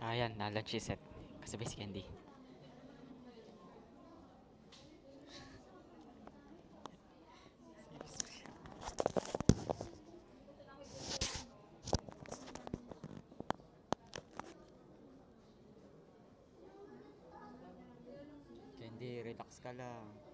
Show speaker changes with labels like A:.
A: Ah, Ayan, na-lunch si Seth. Kasabay si Candy. Candy, relax ka lang.